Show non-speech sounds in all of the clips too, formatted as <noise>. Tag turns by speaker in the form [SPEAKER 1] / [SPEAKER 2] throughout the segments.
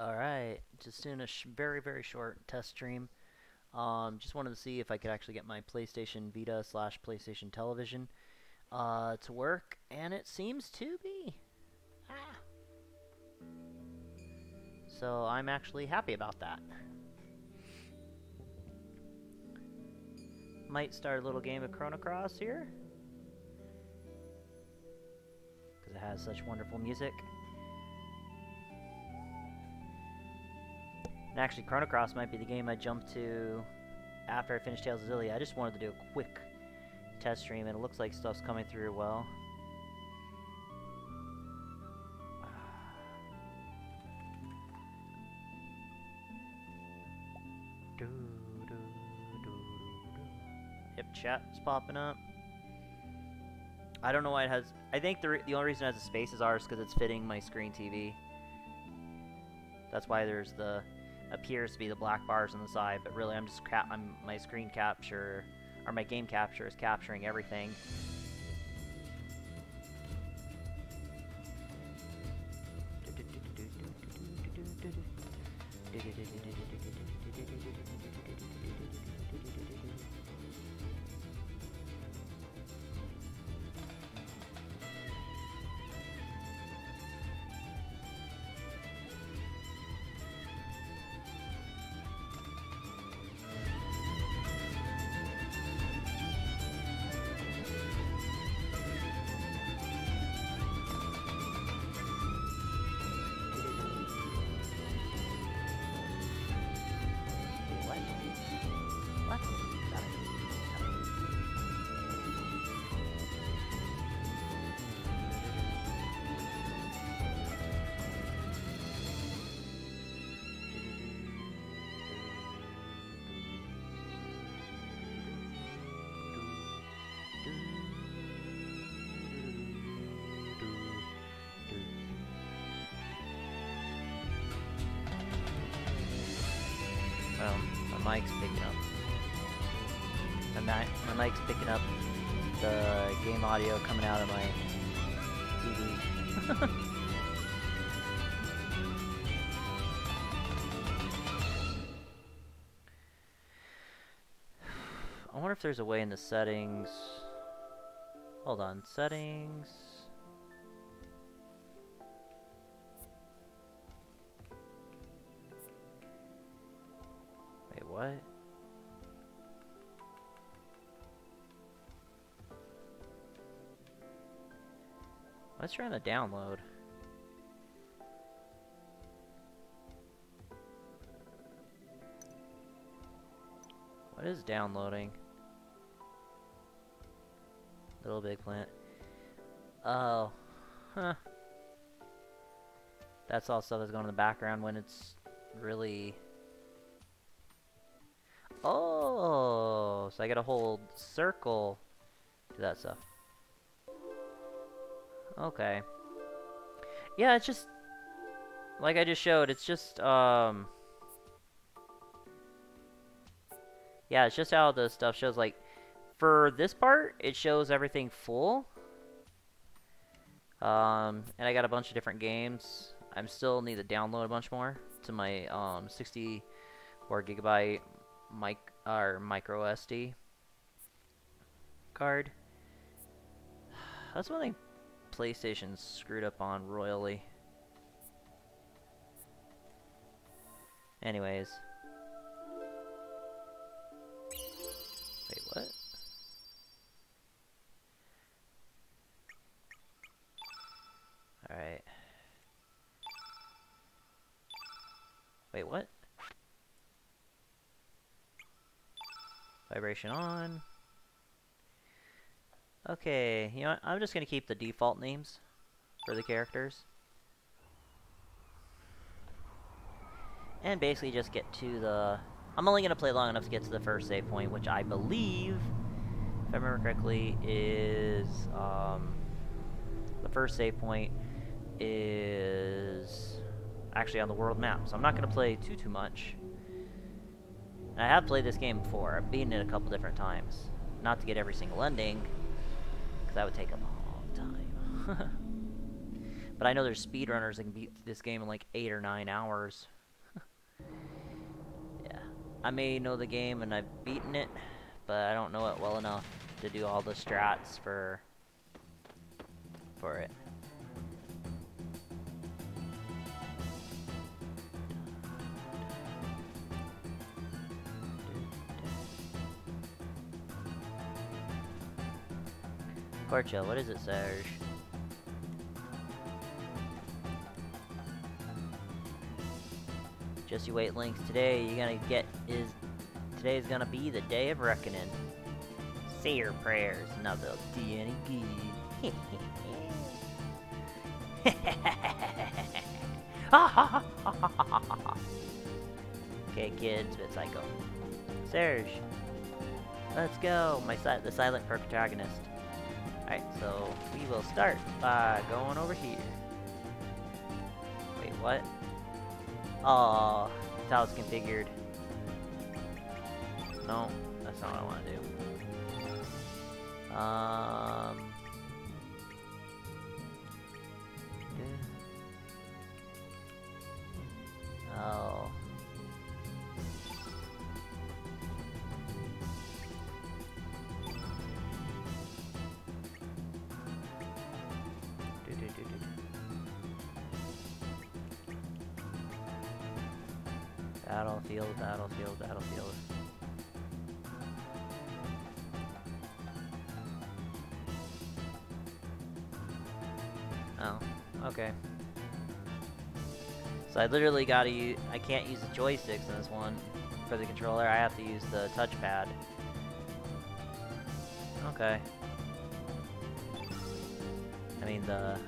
[SPEAKER 1] Alright, just doing a very, very short test stream. Um, just wanted to see if I could actually get my PlayStation Vita slash PlayStation Television uh, to work, and it seems to be. Ah. So I'm actually happy about that. Might start a little game of Chrono Cross here. Because it has such wonderful music. Actually, Chrono Cross might be the game I jump to after I finish Tales of Xillia. I just wanted to do a quick test stream, and it looks like stuff's coming through well. <sighs> Yep, chat's popping up. I don't know why it has... I think the, the only reason it has a space is ours because it's fitting my screen TV. That's why there's the appears to be the black bars on the side, but really I'm just cap I'm my screen capture or my game capture is capturing everything. Well, my mic's picking up. My, my mic's picking up the game audio coming out of my TV. <laughs> I wonder if there's a way in the settings. Hold on, settings. What? Let's try the download. What is downloading? LittleBigPlanet. Oh. Huh. That's all stuff that's going in the background when it's really... Oh, so I gotta hold circle to that stuff. Okay. Yeah, it's just... Like I just showed, it's just, um... Yeah, it's just how the stuff shows, like, for this part, it shows everything full. Um, and I got a bunch of different games. I am still need to download a bunch more to my, um, 64 gigabyte mic or micro SD card. <sighs> That's one thing PlayStation screwed up on royally. Anyways. Vibration on. Okay, you know what? I'm just going to keep the default names for the characters. And basically just get to the... I'm only going to play long enough to get to the first save point, which I believe, if I remember correctly, is... Um, the first save point is actually on the world map. So I'm not going to play too, too much. I have played this game before. I've beaten it a couple different times. Not to get every single ending, because that would take a long time. <laughs> But I know there's speedrunners that can beat this game in like 8 or 9 hours. <laughs> yeah. I may know the game and I've beaten it, but I don't know it well enough to do all the strats for for it. Corcho, what is it, Serge? You wait, Lynx. Today you're gonna get is today's gonna be the day of reckoning. Say your prayers, now they'll do any good. <laughs> okay, kids, bit psycho. Serge, let's go. My si the silent protagonist. Alright, so we will start by going over here. Wait, what? Oh, that's how it's configured. No, that's not what I want to do. Um... Battlefield, battlefield, battlefield. Oh, okay. So I literally gotta use, I can't use the joysticks in this one for the controller, I have to use the touchpad. Okay. I mean the...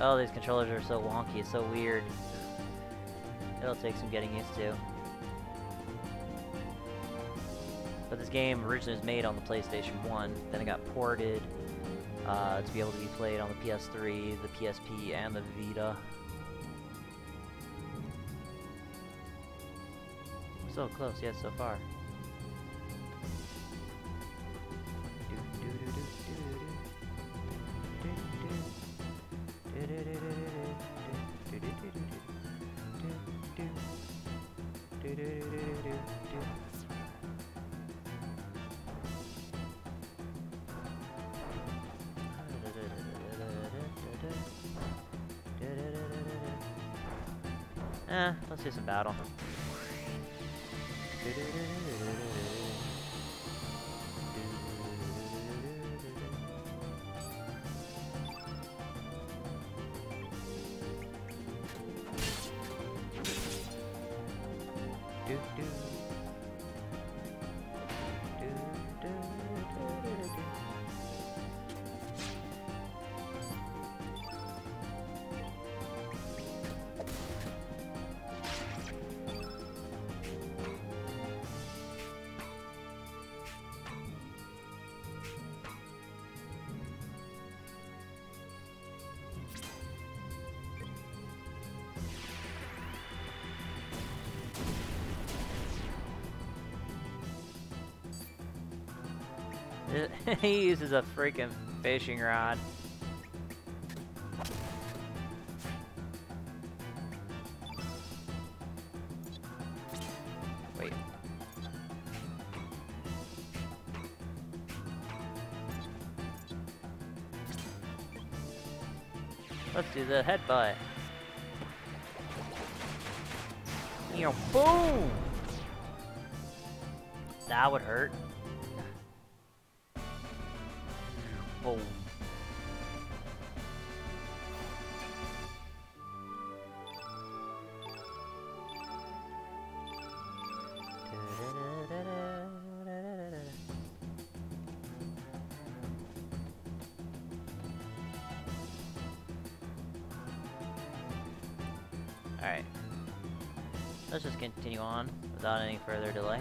[SPEAKER 1] Oh, these controllers are so wonky, it's so weird. It'll take some getting used to. But this game originally was made on the PlayStation 1, then it got ported uh, to be able to be played on the PS3, the PSP, and the Vita. So close, yes, so far. Do battle. <laughs> he uses a freaking fishing rod. Wait. Let's do the headbutt. You know, boom! That would hurt. Oh. Alright. Let's just continue on without any further delay.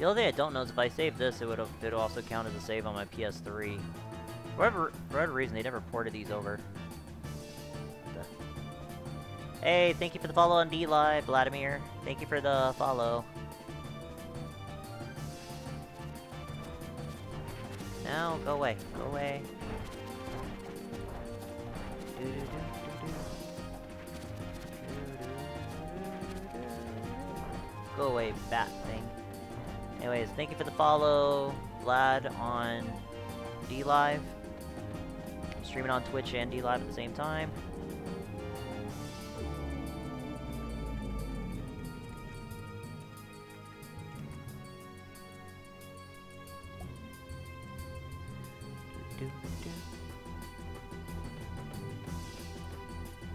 [SPEAKER 1] The only thing I don't know is if I save this, it would it also count as a save on my PS3. For whatever, for whatever reason, they never ported these over. Hey, thank you for the follow on DLive, Vladimir. Thank you for the follow. No, go away. Go away. Go away, bat thing. Anyways, thank you for the follow, Vlad, on DLive. I'm streaming on Twitch and D Live at the same time.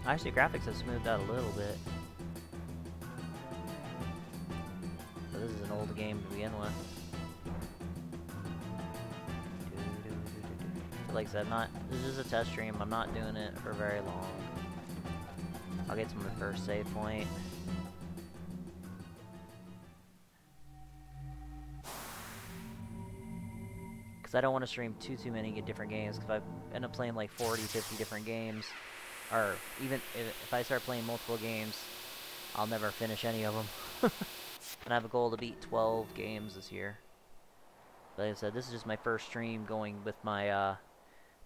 [SPEAKER 1] Actually, graphics have smoothed out a little bit. Old game to begin with. Like I said, not this is a test stream. I'm not doing it for very long. I'll get to my first save point. Because I don't want to stream too, too many different games. Because I end up playing like 40, 50 different games, or even if, if I start playing multiple games, I'll never finish any of them. <laughs> and I have a goal to beat 12 games this year. Like I said, this is just my first stream going with my uh,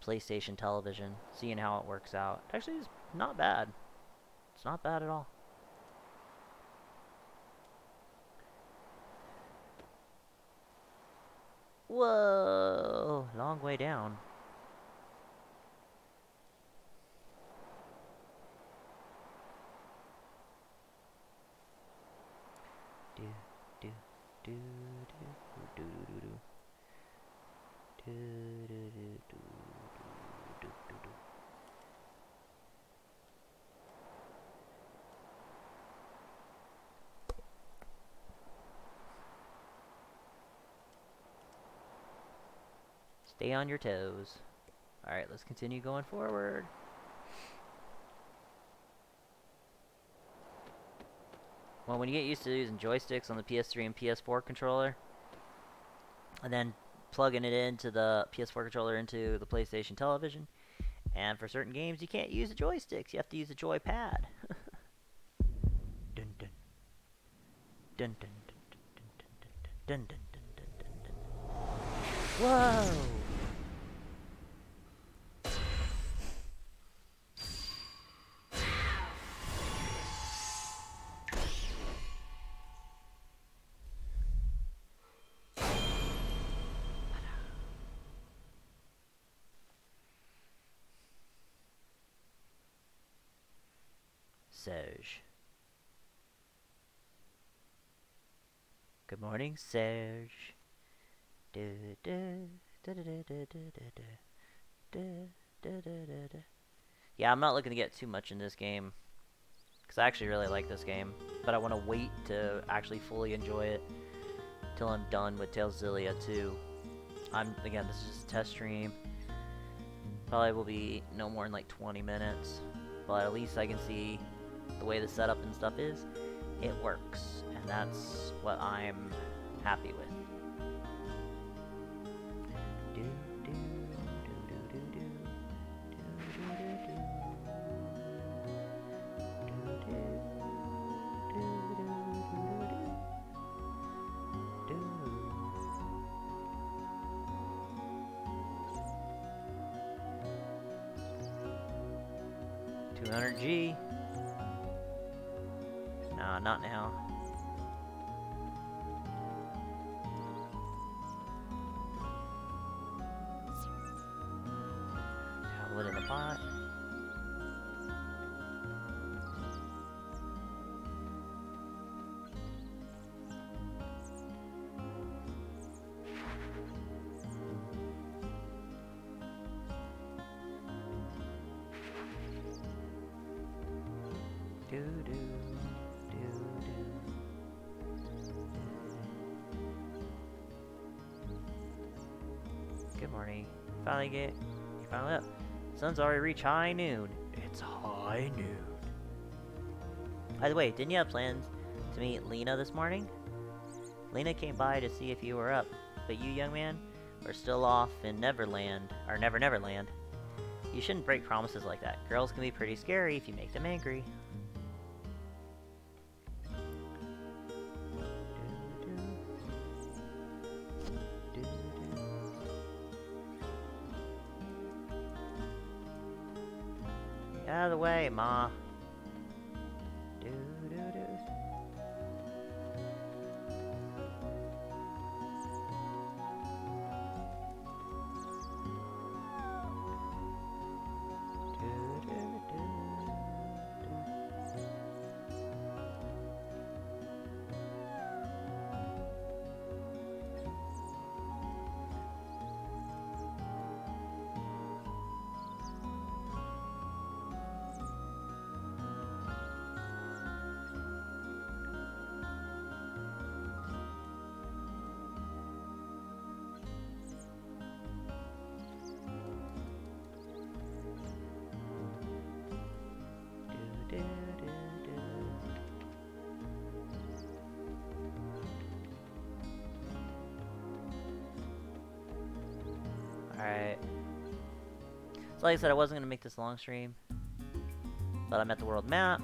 [SPEAKER 1] PlayStation television, seeing how it works out. Actually, it's not bad. It's not bad at all. Whoa! Long way down. Do, do, do, do, do, do, do. Do, do, do, do, do, do, do. Stay on your toes. Alright, let's continue going forward. Well, when you get used to using joysticks on the PS3 and PS4 controller, and then plugging it into the PS4 controller into the PlayStation television, and for certain games you can't use the joysticks, you have to use the joypad. dun dun. Dun dun dun dun dun dun dun dun dun dun dun. Whoa! Morning, Serge. Yeah, I'm not looking to get too much in this game. Because I actually really like this game. But I want to wait to actually fully enjoy it. Till I'm done with Tales of Xillia 2. I'm, again, this is just a test stream. Probably will be no more than like 20 minutes. But at least I can see the way the setup and stuff is. It works and that's what I'm happy with. Two hundred G. Nah, not now. Do do do do. Good morning. Finally get you finally up. Sun's already reached high noon. It's high noon. By the way, didn't you have plans to meet Leena this morning? Leena came by to see if you were up, but you, young man, are still off in Neverland, or Never Neverland. You shouldn't break promises like that. Girls can be pretty scary if you make them angry. Out of the way, Ma. So like I said, I wasn't going to make this long stream. But I'm at the world map.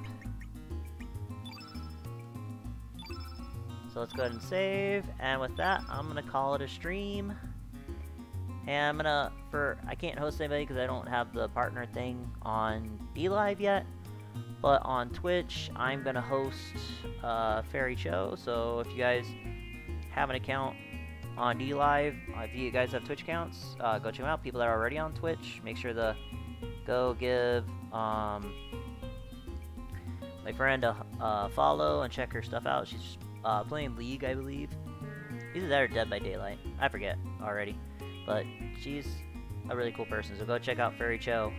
[SPEAKER 1] So let's go ahead and save. And with that, I'm going to call it a stream. And I'm gonna, for, I can't host anybody because I don't have the partner thing on DLive yet. But on Twitch, I'm gonna host uh, Fairy Cho. So if you guys have an account on DLive, uh, if you guys have Twitch accounts, uh, go check them out. People that are already on Twitch, make sure to go give um, my friend a uh, follow and check her stuff out. She's uh, playing League, I believe. Either that or Dead by Daylight. I forget already. But she's a really cool person, so go check out Fairy Cho.